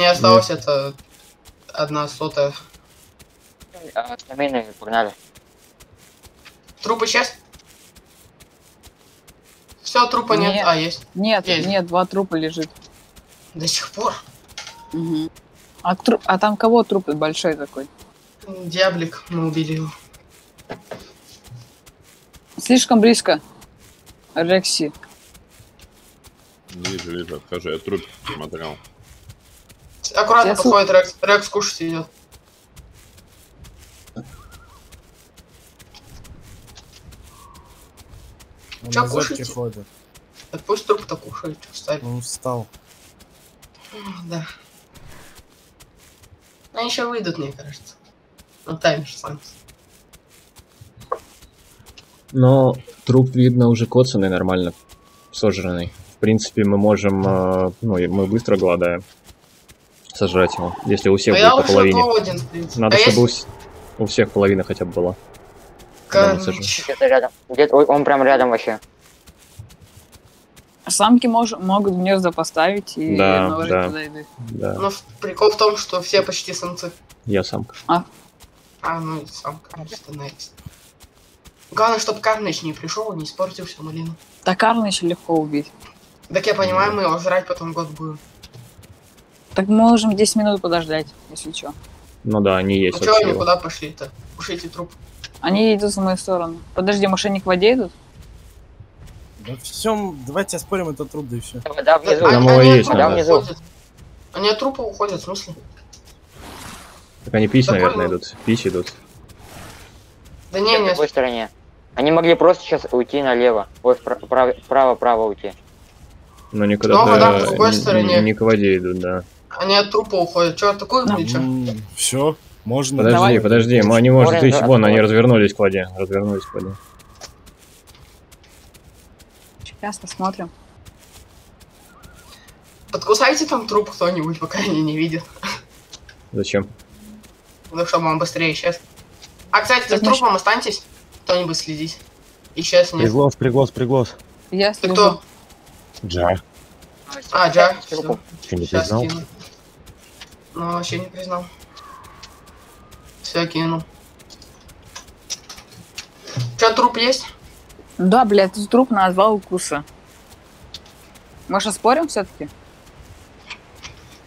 Не осталось это одна сотая. А, Остальные погнали. Труп исчез? Все, трупа нет. Нет. А, есть. Нет, Есть. нет, два трупа лежит. До сих пор. Мгм. А, тру- а там кого труп большой такой? Диаблик, мы убили его. Слишком близко. Рекси. Вижу, вижу, отхожу. Я труп смотрел. Аккуратно слу- подходит Рекс. Рекс кушать идет. Он на зетке кушаете? ходит. Так пусть труп-то кушает, что ставить. Он устал. Да. Они еще выйдут, мне кажется. Ну, таймер сам. Но труп видно уже коцанный нормально, сожранный. В принципе, мы можем, э, ну, и мы быстро голодаем. Сожрать его, если у всех А будет по половине. голоден. Надо, а чтобы у, есть у всех половина хотя бы была. Карнич? Где-то рядом. Где-то ой, он прям рядом вообще. Самки мож- могут гнезда поставить и Да, ножи да. туда идут. Да, Ну, в- прикол в том, что все почти самцы. я сам. А, ну и сам Карнич становится. Главное, чтобы Карнич не пришел и не испортил всю малину. Так Карныча легко убить. Так я понимаю, мы его жрать потом год будем. Так мы можем 10 минут подождать, если что. Ну да, они есть Ну вообще. они куда пошли-то? Кушайте труп. Они идут в мою сторону. Подожди, мошенник в воде идут? Да всем, давайте оспорим этот труд, да и все. Вода внизу. Там они его есть надо. внизу. уходят. Они от трупа уходят, в смысле? Так они пись, наверное, идут. Пись идут. Да не, в не, другой стороне. Они могли просто сейчас уйти налево. Прав- вправо-право уйти. Но не куда-то... Но вода в другой не- стороне. Не к воде идут, да. Они от трупа уходят. Чё, атакуем или чё? Все, можно. Подожди, Давай. подожди, мы, они, может, Можно идти, вон, они развернулись к воде. Развернулись к воде. Сейчас посмотрим. Подкусайте там труп кто-нибудь, пока они не видят. Зачем? Ну, чтобы он быстрее исчез. А, кстати, за трупом останьтесь. Кто-нибудь следить. Исчез, нет. Приглас, приглас, приглас. Я Ты слежу. кто? Джа. А, Джа. Что, не Сейчас признал? кину. Ну, вообще не признал. Все, кину. Че, труп есть? Да, блядь, тут труп на два укуса. Может, спорим все-таки?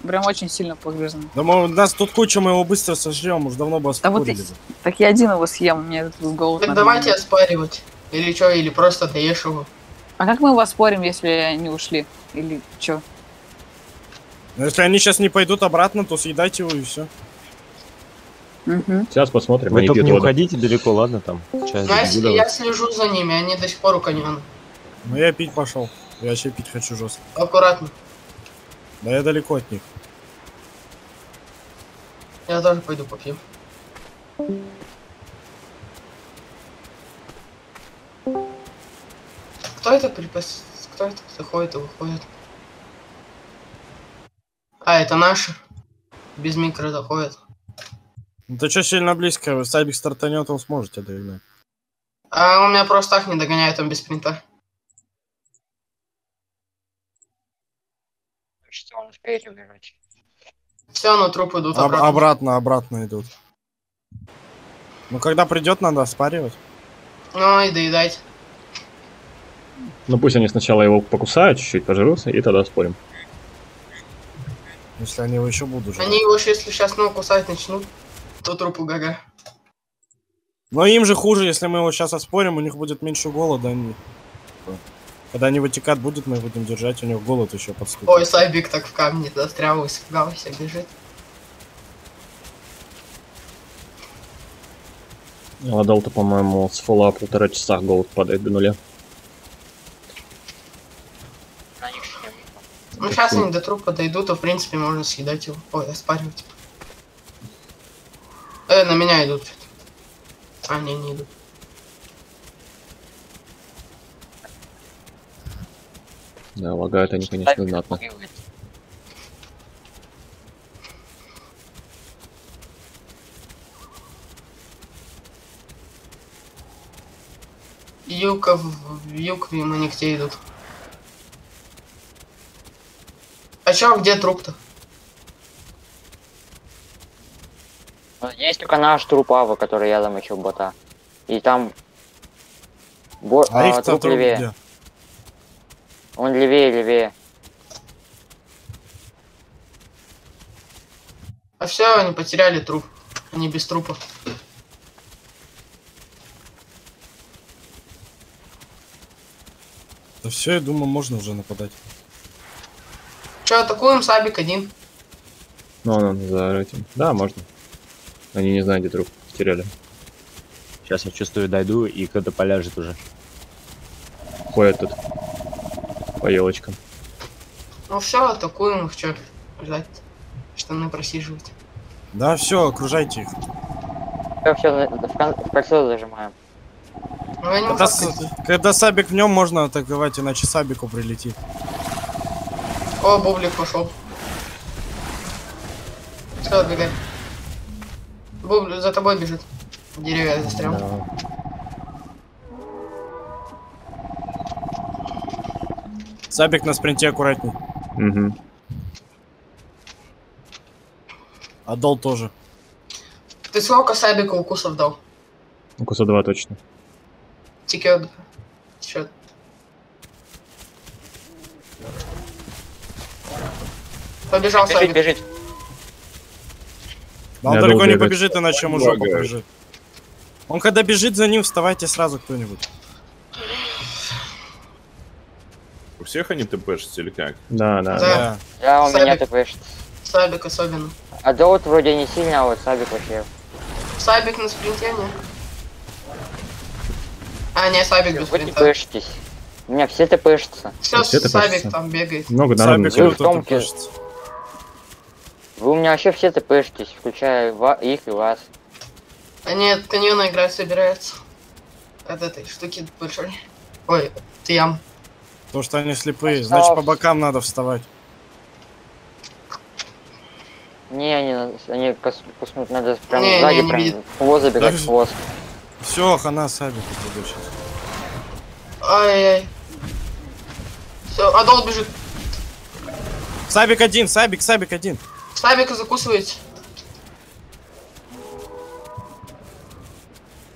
Прям очень сильно погрызано. Да мы, у нас тут куча, мы его быстро сожрем, уж давно бы Да вот оспорили. бы. Так я один его съем, мне тут голод Так нормальный. давайте оспаривать. Или что, или просто доешь его. А как мы его спорим, если они ушли? Или что? Но если они сейчас не пойдут обратно, то съедайте его и все. Угу. Сейчас посмотрим, Вы они только не воду. уходите далеко, ладно там? Ну, давай. я слежу за ними, они до сих пор у каньона. Ну я пить пошел. Я вообще пить хочу жестко. Аккуратно. Да я далеко от них. Я тоже пойду попью. Кто это припас? Кто это заходит и выходит? А, это наши. Без микро заходят. Ну ты что сильно близко, Сабик стартанет, он сможете догнать. А он меня просто так не догоняет, он без спринта. Что он успеет убежать? Все, ну трупы идут Об- обратно. обратно, обратно идут. Ну когда придет, надо оспаривать. Ну и доедать. Ну пусть они сначала его покусают, чуть-чуть пожрутся, и тогда спорим. Если они его еще будут жрать. Они его, ж если сейчас ну кусать начнут, то трупу гага. Но им же хуже, если мы его сейчас оспорим, у них будет меньше голода. Они... Когда они вытекать будут, мы будем держать, у них голод еще подступит. Ой, Сайбик так в камне застрял, испугался, бежит. Ладал-то, по-моему, с фола полтора часа голод падает до нуля. На них что ли? Ну сейчас они до трупа дойдут, то в принципе можно съедать его. Ой, оспаривать. Э, на меня идут. А, не, не идут. Да, лагают они, конечно, знатно. убивает. Юка в, в юг мимо нигде идут. А чё, где труп-то? есть только наш труп Ава, который я замочил бота. И там... Бо... А а, их труп там левее. где? Он левее, левее. А все, они потеряли труп. Они без трупа. Да все, я думаю, можно уже нападать. Че, атакуем Сабик один. Ну, он, за этим. Да, можно. Они не знают, где труп потеряли. Сейчас я чувствую, дойду, и кто-то поляжет уже. Ходят тут по елочкам. Ну все, атакуем их, че ждать. Штаны просиживать. Да, все, окружайте их. Все, все, в, в кольцо зажимаем. Ну я не Когда, могу с- отойти. когда Сабик в нем можно атаковать, иначе Сабику прилетит. О, Бублик пошел. Все, отбегай. Бублик за тобой бежит. Деревья застрял. Да. Сабик на спринте аккуратней. А Дол тоже. Ты сколько Сабика укусов дал? Укуса два точно. Тикет. Чё? Побежал Бежит, Сабик. бежит. Да он Я далеко не побежит, иначе ему жопа побежит. Он когда бежит за ним, вставайте сразу кто-нибудь. У всех они ТПшатся или как? Да, да. Да. да. Да. Да, у меня Сабик. ТПшит. Сабик особенно. А Доут вроде не сильно, а вот Сабик вообще. Сабик на спринте, не? А, не, Сабик без Вы спринта. ТПшитесь. У меня все ТПшатся. Все, Все Сабик там бегает. Много народу. Сабик Вы в Томке. пишется. Вы у меня вообще все ТПшитесь, включая их и вас. Они от каньона играть собираются. От этой штуки большой. Ой, ты ям. Потому что они слепые. Значит, по бокам надо вставать. Не, они, они куснуть надо прям Не, не, сзади, не прям видит. в хвост забегать, в хвост. Все, хана Сабику будет сейчас. Ай-яй. Все, Адол бежит. Сабик один, Сабик, Сабик один. Сабика закусываете.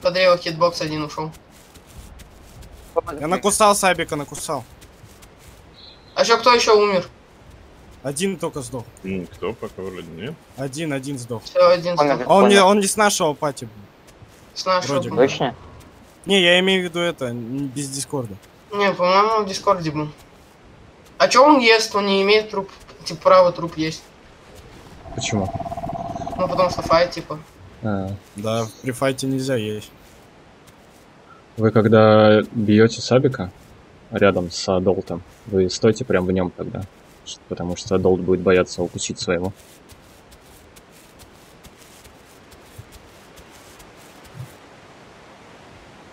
По древу хитбокс один ушел. Я накусал Сабика, накусал. А что, кто еще умер? Один только сдох. Никто пока вроде нет. Один, один сдох. Все, один сдох. А он не, он не с нашего пати. был. С нашего. вроде. Точно? Не, я имею в виду это, без дискорда. Не, по-моему, в Дискорде был. А чё он ест? Он не имеет труп. Типа, право труп есть. Почему? Ну, потому что файт, типа. А, Да, при файте нельзя есть. Вы когда бьете Сабика рядом с Адолтом, вы стойте прям в нем тогда. Потому что Адолт будет бояться укусить своего.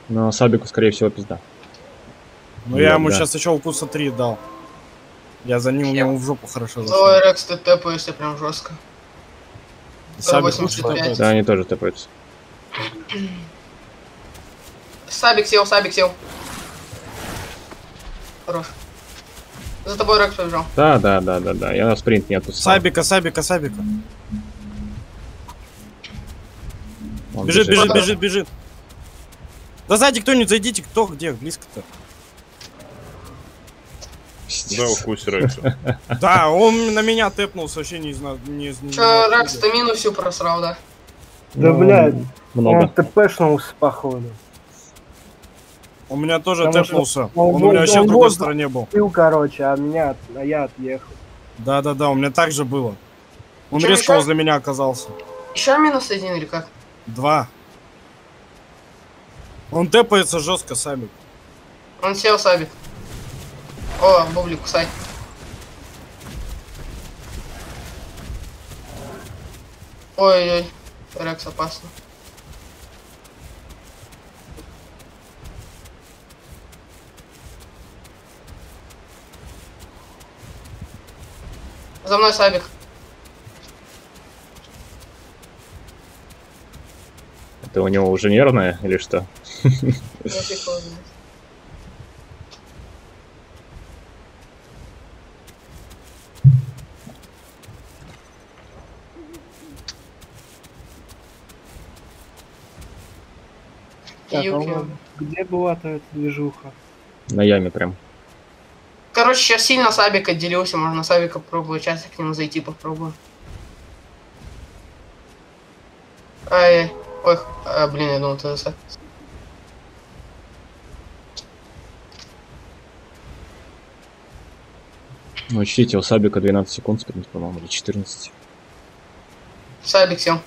Но Сабику, скорее всего, пизда. Но я Да, ему да. сейчас еще укуса 3 дал. Я за ним ему в жопу хорошо зашел. Рекс, ты тэпаешься прям жестко. Сабик 85. лучше Да, они тоже тэпаются. Сабик сел, Сабик сел. Хорош. За тобой Рекс побежал. Да, да, да, да, да. Я на спринт не отпускал. Сабика, Сабика, Сабика. Он Бежит, бежит, бежит, бежит. Да сзади кто-нибудь зайдите, кто где, близко-то. Да, укусь Рекса. Да, он на меня тэпнулся, вообще не знаю. Чё, не- Рекс стамину всю просрал, да? Да, Ну, блядь, он Много. ТПшнулся, походу. У меня тоже Потому тэпнулся. он Он у меня вообще в он другой стороне был. Пил, короче, а меня, а я отъехал. Да-да-да, у меня так же было. Он резко Миша? возле меня оказался. Еще минус один или как? Два. Он тэпается жестко, Сабик. Он сел, Сабик. О, Бублик, кусай. Ой-ой, Рекс опасно. За мной Сабик. Это у него уже нервное или что? Я фиг его знает. Так, а у где была-то эта движуха? На яме прям. Короче, сейчас сильно Сабик отделился, можно Сабика попробовать, сейчас я к нему зайти попробую. Ай, ой, а, блин, я думал, ты Сабик. Ну, учтите, у Сабика 12 секунд спринт, по-моему, или 14. Сабик сел.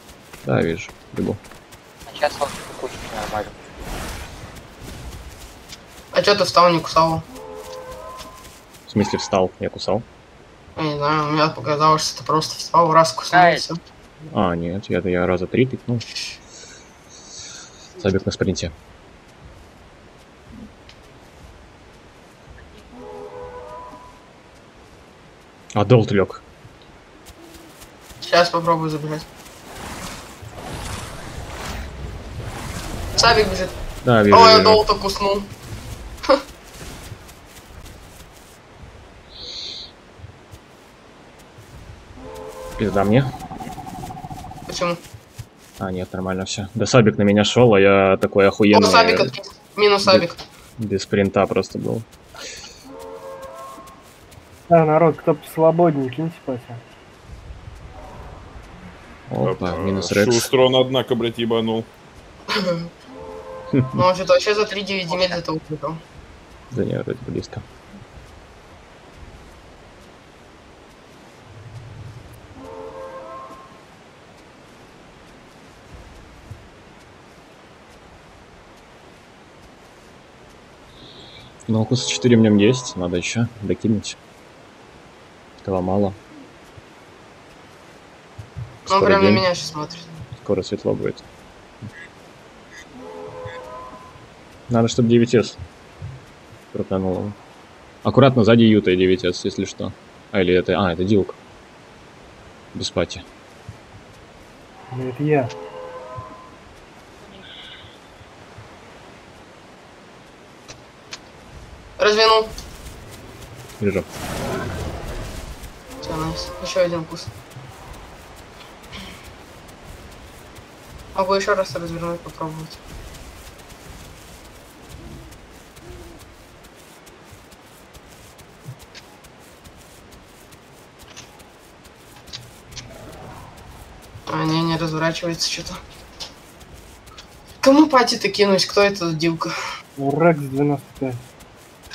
Да, вижу. Бегу. Сейчас он кучу нормально. А чё ты встал, не кусал? В смысле встал? Я кусал? Я не знаю, мне показалось, что ты просто встал, раз куснул и Ай. всё. А, нет, я, я раза три тыкнул. Сабик на спринте. А Долт лег. Сейчас попробую забежать. Сабик бежит. Да, вижу, Ой, я вижу. долго куснул. Пизда мне. Почему? А, нет, нормально все. Да Сабик на меня шел, а я такой охуенный. Сабик откинь. Минус Сабик. Без спринта просто был. Да, народ, кто посвободнее, киньте пати. Опа, Опа, минус Рекс. Шустрон, однако, блядь, ебанул. Ну, он что-то вообще за 3-9 земель за того выбрал. Да нет, вроде близко. Ну, укуса 4 в нем есть, надо еще докинуть. Этого мало. Он Ну, прям на меня сейчас смотрит. скоро светло будет. Надо, чтобы 9S крутанул его. Аккуратно сзади Юта и 9S, если что. А, или это... А, это Дилк. Без пати. Да это я. Развернул. Вижу. Все, найс. Еще один вкус. Могу еще раз развернуть, попробовать. А, не, не разворачивается что-то. Кому пати-то кинуть? Кто это Дилка? Рекс 95.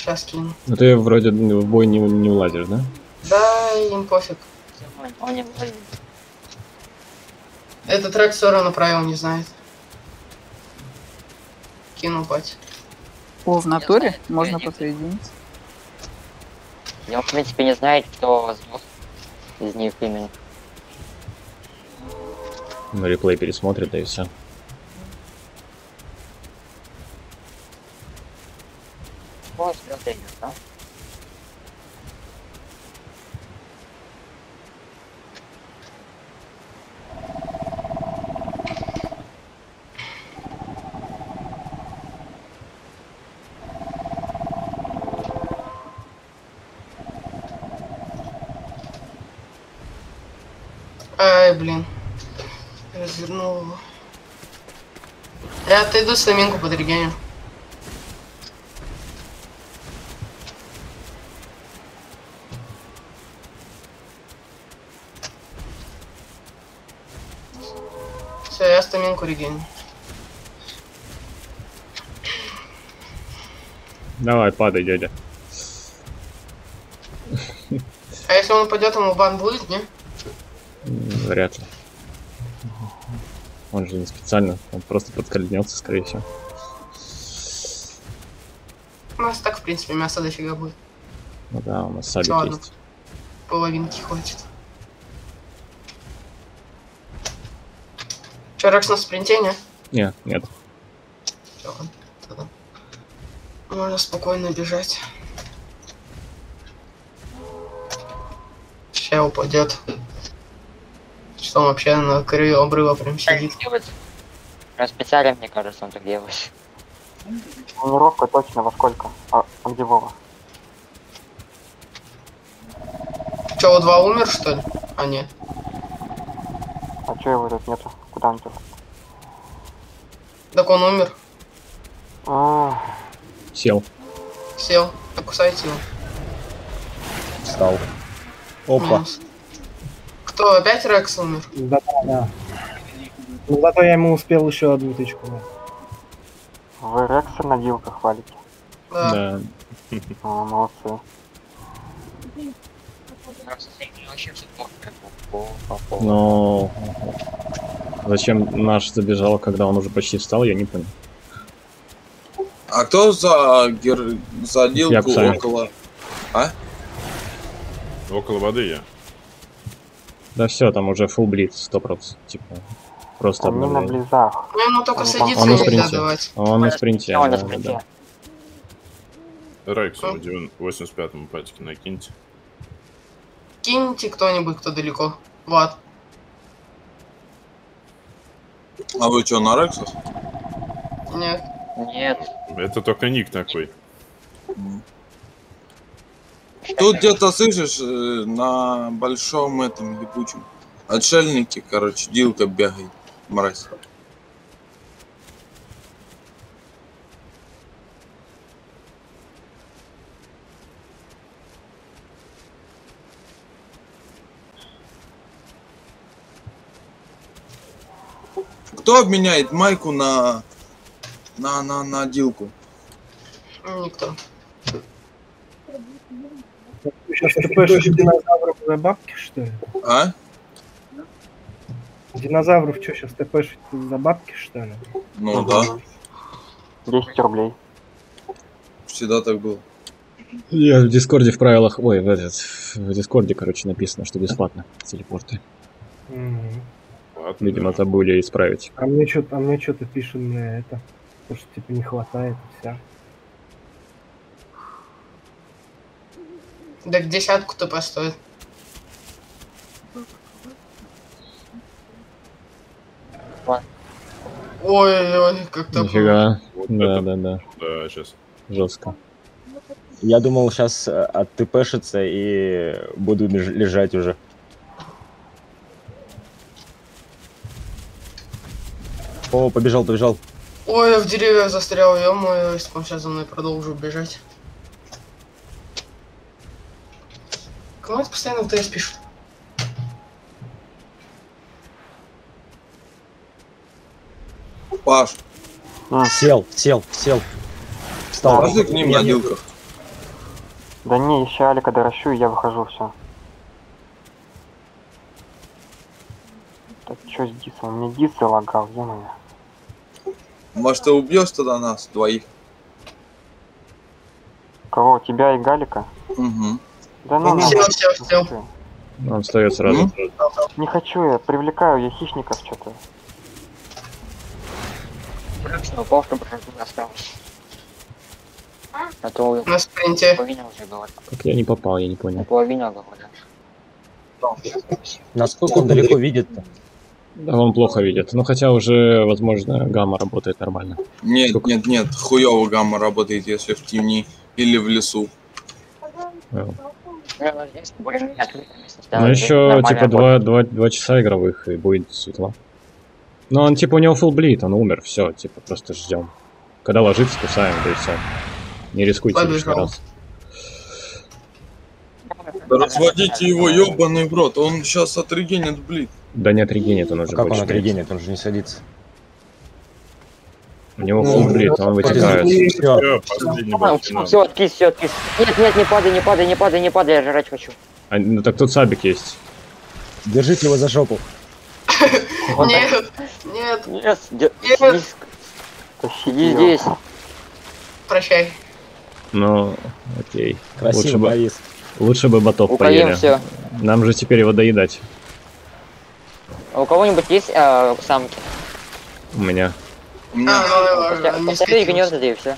Сейчас кину. Ну ты вроде в бой не, не влазишь, да? Да, им пофиг. Он не влазит. Этот трек все равно правил не знает. Кинул пати. О, в натуре знаю, можно я не- подсоединиться. Он, в принципе, не знает, кто из них именно. Ну, реплей пересмотрит, да и все. Он стратегия, да? Ай, блин. Развернул его. Я отойду стаминку под регеню. Все, я стаминку регеню. Давай, падай, дядя. А если он упадет, ему бан будет, не? Вряд ли. Он же не специально, он просто подкольнется, скорее всего. У нас так, в принципе, мяса дофига будет. Ну да, у нас сабик Ладно. есть. Половинки хватит. Че, Рекс на спринте, не? Нет, нет. Тогда. Можно спокойно бежать. Сейчас упадет. Что он вообще на краю обрыва прям сидит. Специально, мне кажется, он так делает. Тренировка точно во сколько? А, а где Вова? Че, у два умер, что ли? А, нет. А чё его тут нету? Куда он делся? Так он умер. А, Сел. Сел. Кусайте его. Встал. Опа. Минус. Кто, опять Рекс умер? Да, да, да. Ну зато я ему успел еще одну тычку. вы Рекса на вилках хвалите. Да. Да. А, молодцы. Но... Зачем наш забежал, когда он уже почти встал, я не понял. А кто за, гер... за Кусаев. около... Около воды я. Да все, там уже full блиц, 100%. Типа, просто Они на обновление. близах. Ну, ему только Он садиться на нельзя спринте. давать. А Он на спринте, Он на да, да, спринте. да. Рексу 85-му патике накиньте. Киньте кто-нибудь, кто далеко. Влад. А вы что, на Рексах? Нет. Нет. Это только ник такой. Тут где-то, слышишь, э, на большом этом липучем отшельнике, короче, дилка бегает. Мразь. Кто обменяет майку на на на на дилку? Никто. Ты сейчас ТПшишь динозавров за бабки, что ли? А? Динозавров что, сейчас ТПшить за бабки, что ли? Ну да, 10 рублей. всегда так было. Я в Дискорде в правилах, ой, в этот, в Дискорде, короче, написано, что бесплатно телепорты. Ладно. Видимо, забыли исправить. А мне что-то, а мне что-то пишет на это. То, что типа не хватает и вся. Так десятку ТП стоит. Ой-ой-ой, как там. Нифига. Вот Да, это, да, да. да, сейчас. Жестко. Я думал, сейчас оттпшится и буду леж- лежать уже. О, побежал, побежал. Ой, я в деревьях застрял, ё-моё, если он сейчас за мной продолжил бежать. Это постоянно в ТС пишут? Паш, Сел, сел, сел. Встал. пошли к ним на дилках. Да не, еще Алика доращу, и я выхожу, все. Так что с Дисом? У меня Дис залагал, ё Может, ты убьешь тогда нас двоих? Кого? Тебя и Галика? Угу. Да ну, ну, не всё. хочу. Он встает сразу. Не хочу я, привлекаю я хищников что-то. Упал, чтобы не осталось. А то На спринте. Как я не попал, я не понял. Половина да. Насколько он далеко видит-то? Да, он плохо видит. Ну, хотя уже, возможно, гамма работает нормально. Нет, Сколько? нет, нет, хуёво гамма работает, если в тени или в лесу. Ну, Ну. Ну, еще, типа, два, два, два часа игровых, и будет светло. Но он, типа, у него full bleed, он умер, все, типа, просто ждем. Когда ложится, кусаем, да и все. Не рискуйте лишний Побежал. раз. Разводите его, ёбаный в рот, он сейчас отрегенит, блин. Да не отрегенит он уже А как он отрегенит? Он же не садится. У него full bleed, он вытекает. Все, откис, все, откис. Нет, нет, не падай, не падай, не падай, не падай, я жрать хочу. А, ну так тут сабик есть. держите его за жопу. Нет, нет, Нет, Нет. сиди, здесь. прощай. Ну, окей. Лучше бы, лучше бы ботов Укроем поели. все. Нам же теперь его доедать. А у кого-нибудь есть э, самки? У меня. У меня А, ну, Поставь не поставь скатился. гнезда и все.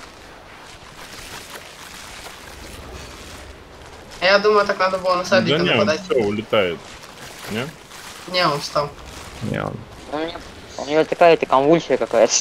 Я думаю, так надо было на Да сабика не, он нападать. все, улетает. Не? Не, он встал. Не, он- У меня, у него такая-то конвульсия какая-то.